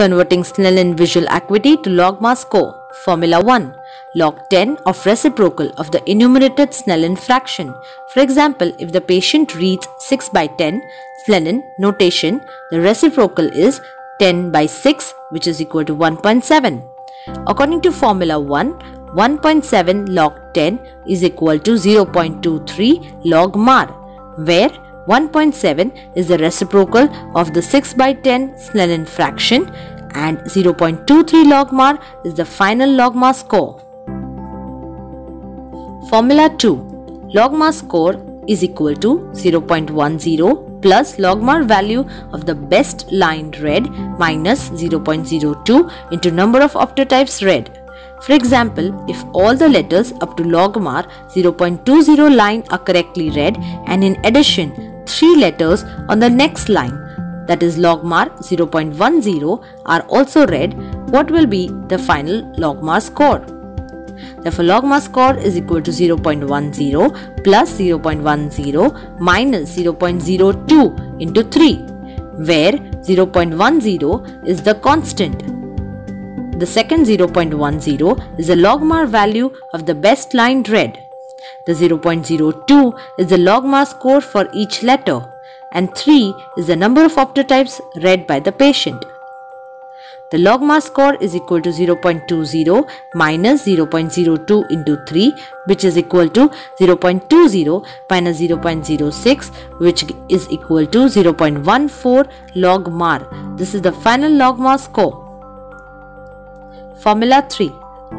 Converting Snellen visual acuity to logMAR score. Formula 1. Log 10 of reciprocal of the enumerated Snellen fraction. For example, if the patient reads 6 by 10, Snellen notation, the reciprocal is 10 by 6 which is equal to 1.7. According to formula 1, 1.7 log 10 is equal to 0.23 log mar, where 1.7 is the reciprocal of the 6 by 10 Snellen fraction and 0.23 logmar is the final logmar score. Formula 2 Logmar score is equal to 0.10 plus logmar value of the best line read minus 0.02 into number of optotypes read. For example, if all the letters up to logMAR 0.20 line are correctly read and in addition 3 letters on the next line that is logMAR 0.10 are also read, what will be the final logMAR score? Therefore, logMAR score is equal to 0.10 plus 0.10 minus 0.02 into 3, where 0.10 is the constant the second 0.10 is the logMAR value of the best line read. The 0.02 is the logMAR score for each letter and 3 is the number of optotypes read by the patient. The logMAR score is equal to 0.20 minus 0.02 into 3 which is equal to 0.20 minus 0.06 which is equal to 0.14 logMAR. This is the final logMAR score. Formula 3.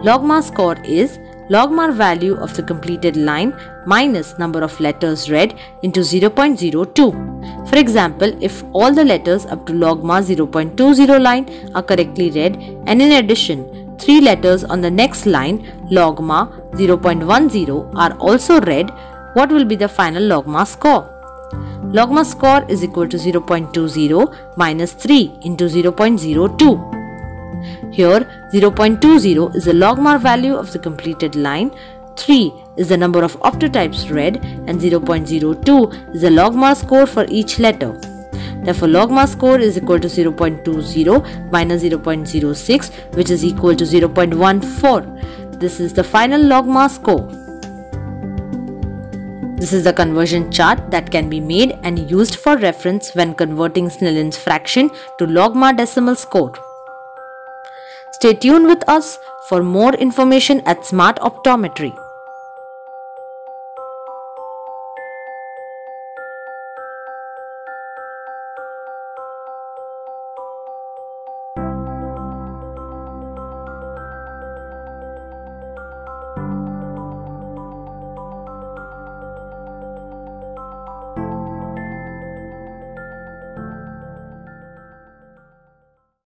Logmar score is logmar value of the completed line minus number of letters read into 0.02. For example, if all the letters up to logmar 0.20 line are correctly read and in addition 3 letters on the next line logmar 0.10 are also read, what will be the final logmar score? Logmar score is equal to 0.20 minus 3 into 0.02. Here 0.20 is the logMAR value of the completed line, 3 is the number of optotypes read and 0.02 is the logMAR score for each letter. Therefore, logMAR score is equal to 0.20 minus 0.06 which is equal to 0.14. This is the final logMAR score. This is the conversion chart that can be made and used for reference when converting Snellen's fraction to logMAR decimal score. Stay tuned with us for more information at Smart Optometry.